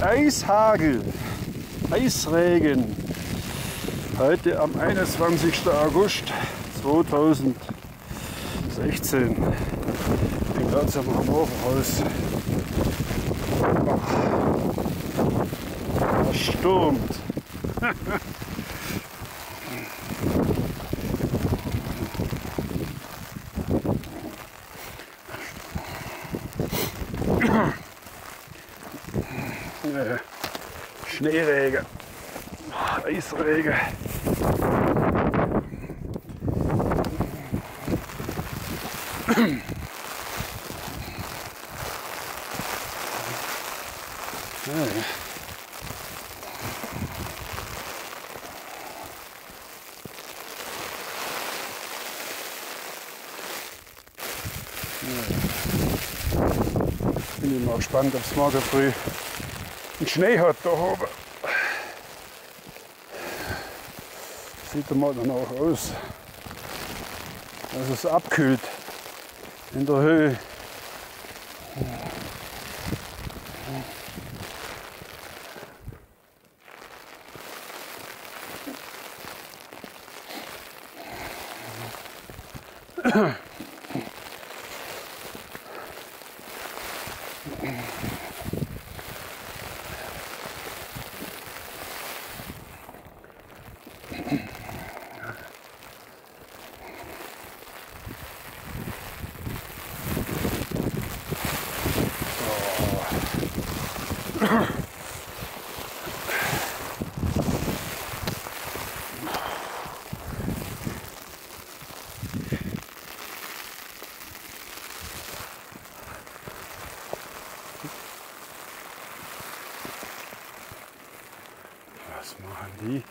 Eishagel, Eisregen. Heute am 21. August 2016 im Platzamer Hammerhaus. Es stürmt. Äh, Schneeregen, Eisregen. Ja. Bin ich mal gespannt, ob es morgen früh einen Schnee hat da oben. Sieht mal danach aus, dass es abkühlt in der Höhe. Was machen die?